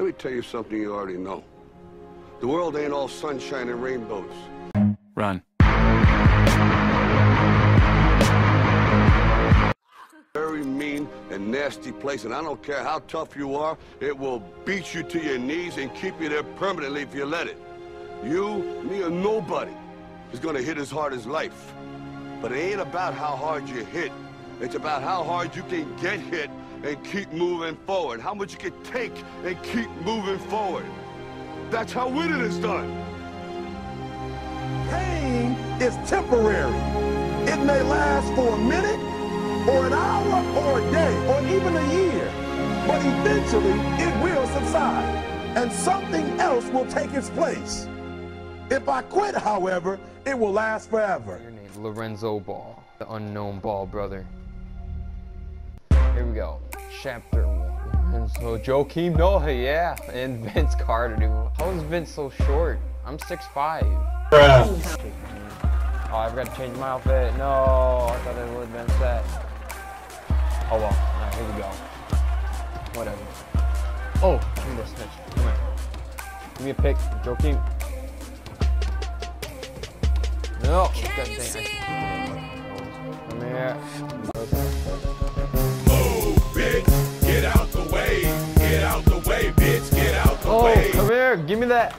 Let me tell you something you already know. The world ain't all sunshine and rainbows. Run. Very mean and nasty place, and I don't care how tough you are, it will beat you to your knees and keep you there permanently if you let it. You, me, or nobody is gonna hit as hard as life. But it ain't about how hard you hit. It's about how hard you can get hit and keep moving forward. How much you can take and keep moving forward. That's how winning is done. Pain is temporary. It may last for a minute, or an hour, or a day, or even a year. But eventually, it will subside, and something else will take its place. If I quit, however, it will last forever. Your name, Lorenzo Ball, the unknown Ball brother. Here we go. Chapter one. And so Joakim Noah, yeah, and Vince Carter, dude. How is Vince so short? I'm 6'5". Oh, I forgot to change my outfit. No, I thought it would have been set. Oh well. Here we go. Whatever. Oh, give me this snitch. Come here. Give me a pick, Joakim. No, God dang it. Come here. Oh, come here. Give me that.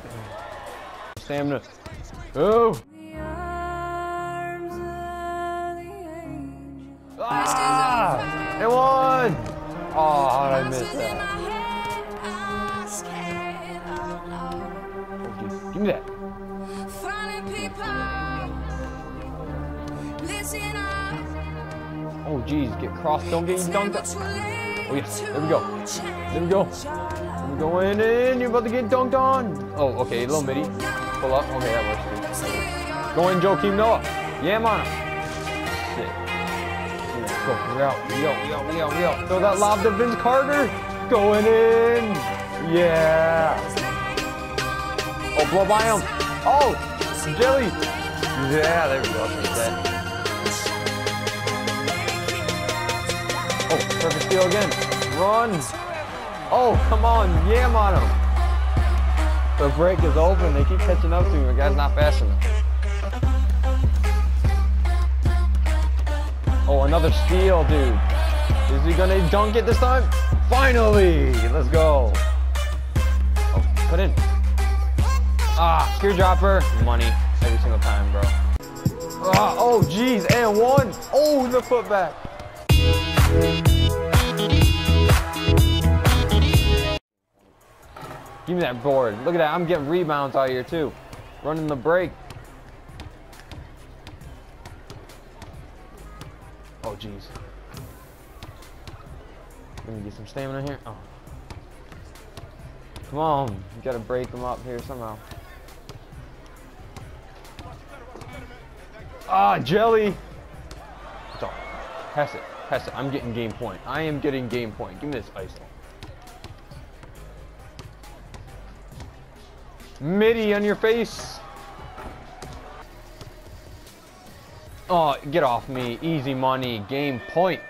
Stamina. Oh. Ah! It won! Oh, how did I miss that? Oh, geez. Give me that. Oh, geez. Get crossed. Don't get you dunked. Oh, yes. There we go. There we go. I'm going in. You're about to get dunked on. Oh, okay. A little midi. Pull up. Okay, that works too. Go in, Joakim Noah. Yam on him. Shit. Go. We're out. We out. We out. We out. We out. Throw that lob to Vince Carter. Going in. Yeah. Oh, blow by him. Oh, Jelly. Yeah, there we go. Take that. Oh, perfect steal again. Run. Oh, come on. Yam on him. The break is open. They keep catching up to me. The guy's not fast enough. Oh, another steal, dude. Is he gonna dunk it this time? Finally! Let's go. Oh, put in. Ah, teardropper. Money. Every single time, bro. Ah, oh, jeez. And one. Oh, the putback. Give me that board. Look at that. I'm getting rebounds out here, too. Running the break. Oh, jeez. Let me get some stamina here. Oh. Come on. You gotta break them up here somehow. Ah, jelly. Pass it. Pass it. I'm getting game point. I am getting game point. Give me this ISO. Midi on your face. Oh, get off me. Easy money. Game point.